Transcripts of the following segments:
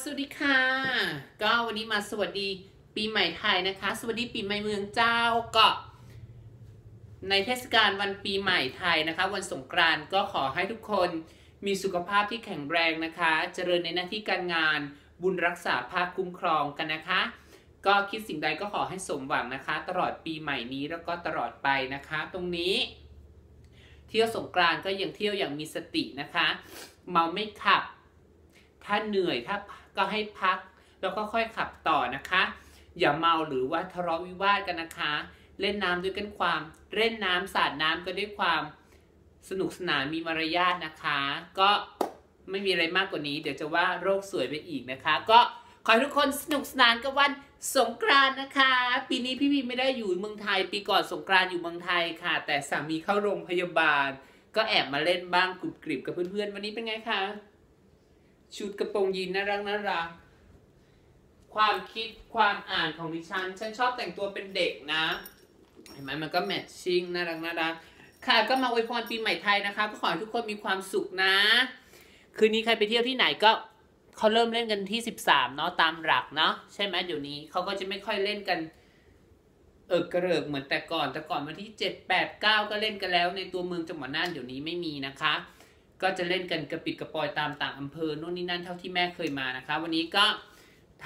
สวัสดีค่ะ ก็วันนี้มาสวัสดีปีใหม่ไทยนะคะ สวัสดีปีใหม่เมืองเจ้าก็ ในเทศกาลวันปีใหม่ไทยนะคะ วันสงกรานต์ก็ขอให้ทุกคนมีสุขภาพที่แข็งแรงนะคะ เจริญในหน้าที่การงานบุญรักษาภาคคุ้มครองกันนะคะ ก็คิดสิ่งใดก็ขอให้สมหวังนะคะ ตลอดปีใหม่นี้แล้วก็ตลอดไปนะคะ ตรงนี้เที่ยวสงกรานต์ก็ยังเที่ยวอย่างมีสตินะคะ เมาไม่ขับ ถ้าเหนื่อยถ้าก็ให้พัก แล้วก็ค่อยขับต่อนะคะ อย่าเมาหรือว่าทะเลาะวิวาทกันนะคะ เล่นน้ำด้วยกันความ เล่นน้ำสาดน้ำก็ด้วยความสนุกสนานมีมารยาทนะคะ ก็ไม่มีอะไรมากกว่านี้ เดี๋ยวจะว่าโรคสวยไปอีกนะคะ ก็ขอให้ทุกคนสนุกสนานกับวันสงกรานต์นะคะ ปีนี้พี่พีไม่ได้อยู่เมืองไทย ปีก่อนสงกรานต์อยู่เมืองไทยค่ะ แต่สามีเข้าโรงพยาบาล ก็แอบมาเล่นบ้างกรุบกริบกับเพื่อนๆ วันนี้เป็นไงคะ ชุดกระโปรงยีนน่ารักน่ารักความคิดความอ่านของดิฉัน ฉันชอบแต่งตัวเป็นเด็กนะ เห็นไหมมันก็แมทชิ่งน่ารักน่ารักค่ะก็มาอวยพรปีใหม่ไทยนะคะ ก็ขอให้ทุกคนมีความสุขนะ คืนนี้ใครไปเที่ยวที่ไหนก็เขาเริ่มเล่นกันที่ 13 เนาะตามหลักเนาะใช่ไหมเดี๋ยวนี้เขาก็จะไม่ค่อยเล่นกัน เออกระเริกเหมือนแต่ก่อนแต่ก่อนวันที่ 7 8 9 ก็เล่นกันแล้ว ในตัวเมืองจังหวัดน่านเดี๋ยวนี้ไม่มีนะคะ ก็จะเล่นกันกระปิดกระปอยตามต่างอำเภอโน่นนี่นั่นเท่าที่แม่เคยมานะคะ วันนี้ก็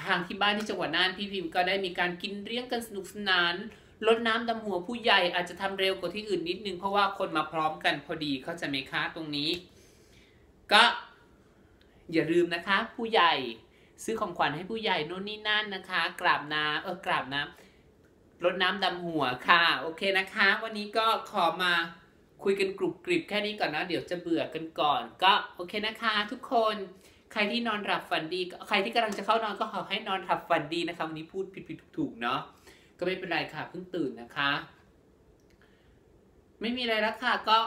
ทางที่บ้านที่จังหวัดน่านพี่พิมพ์ก็ได้มีการกินเลี้ยงกันสนุกสนานลดน้ำดำหัวผู้ใหญ่อาจจะทำเร็วกว่าที่อื่นนิดนึงเพราะว่าคนมาพร้อมกันพอดีเขาใจไหมคะตรงนี้ ก็อย่าลืมนะคะ ผู้ใหญ่ซื้อของขวัญให้ผู้ใหญ่โน่นนี่นั่นนะคะ กราบน้ำเออกราบน้ำรดน้ำดำหัวค่ะ โอเคนะคะ วันนี้ก็ขอมา คุยกันกรุบกริบแค่นี้ก่อนนะ เดี๋ยวจะเบื่อกันก่อน ก็โอเคนะคะ ทุกคนใครที่นอนหลับฝันดี ใครที่กำลังจะเข้านอนก็ขอให้นอนหลับฝันดีนะคะวันนี้พูดผิดผิดถูกๆเนาะก็ไม่เป็นไรค่ะเพิ่งตื่นนะคะ ไม่มีอะไรแล้วค่ะก็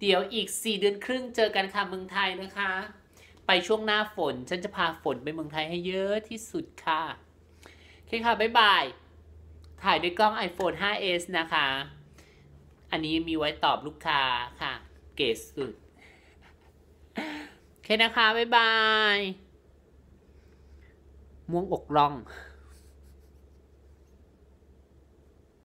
เดี๋ยวอีก4เดือนครึ่งเจอกันค่ะเมืองไทยนะคะ ไปช่วงหน้าฝนฉันจะพาฝนไปเมืองไทยให้เยอะที่สุดค่ะโอเคค่ะบ๊ายบายถ่ายด้วยกล้อง iPhone 5s นะคะ อันนี้มีไว้ตอบลูกค้าค่ะ เก๋สุดโอเคนะคะ บ๊ายบาย ม่วงอกล่อง